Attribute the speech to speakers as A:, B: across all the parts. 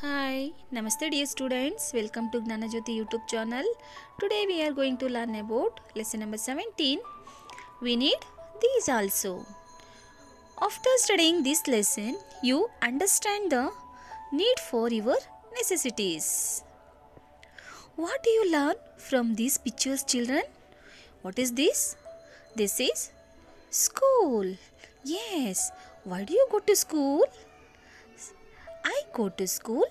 A: Hi, Namaste dear students. Welcome to Gnanajyothi YouTube channel. Today we are going to learn about lesson number 17. We need these also. After studying this lesson, you understand the need for your necessities. What do you learn from these pictures, children? What is this? This is school. Yes. Why do you go to school? Go to school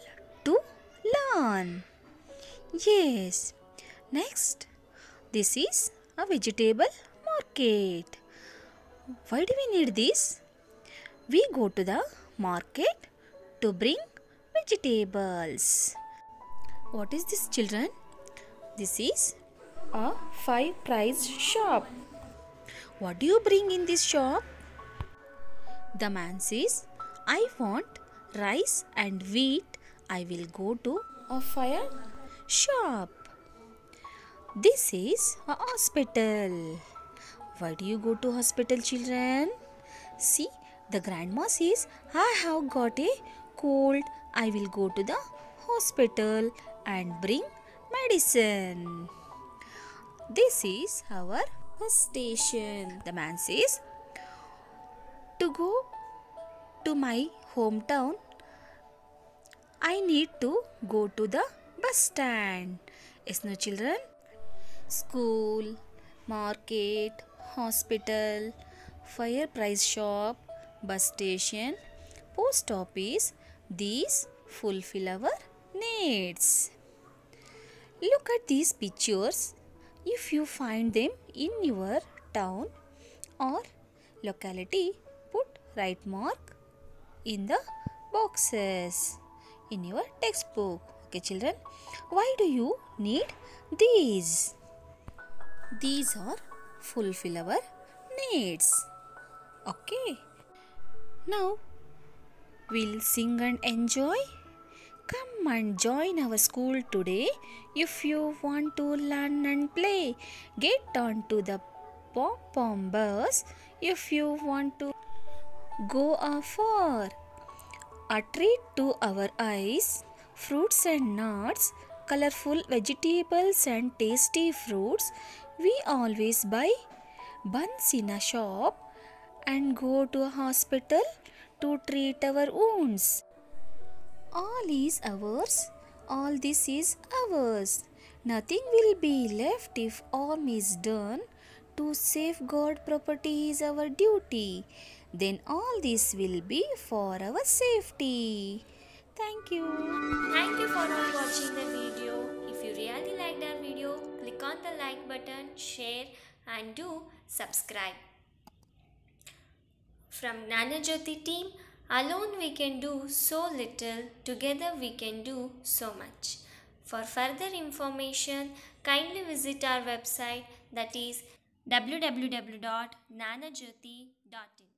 A: to learn. Yes. Next, this is a vegetable market. Why do we need this? We go to the market to bring vegetables. What is this, children? This is a fair price shop. What do you bring in this shop? The man says, I want rice and wheat. I will go to a fire shop. This is a hospital. Why do you go to hospital, children? See, the grandma says, I have got a cold. I will go to the hospital and bring medicine. This is our station. The man says, to go to my hometown, I need to go to the bus stand. Yes, no, children? School, market, hospital, fair price shop, bus station, post office, these fulfill our needs. Look at these pictures. If you find them in your town or locality, put right mark in the boxes in your textbook. Okay, children. Why do you need these? These are fulfill our needs. Okay. Now we'll sing and enjoy. Come and join our school today. If you want to learn and play, get on to the pom pom bus. If you want to go afar, a treat to our eyes, fruits and nuts, colorful vegetables and tasty fruits. We always buy buns in a shop and go to a hospital to treat our wounds. All is ours, all this is ours. Nothing will be left if all is done. To safeguard property is our duty. Then all this will be for our safety. Thank you.
B: Thank you for all watching the video. If you really liked our video, click on the like button, share and do subscribe. From Gnanajyothi team, alone we can do so little, together we can do so much. For further information, kindly visit our website that is www.nanajyoti.in.